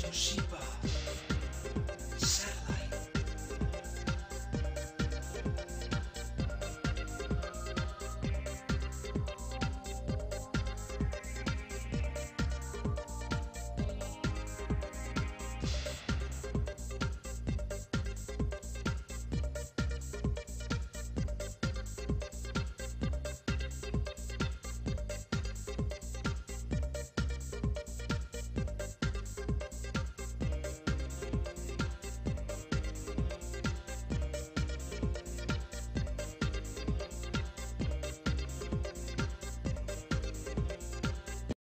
to Sheba.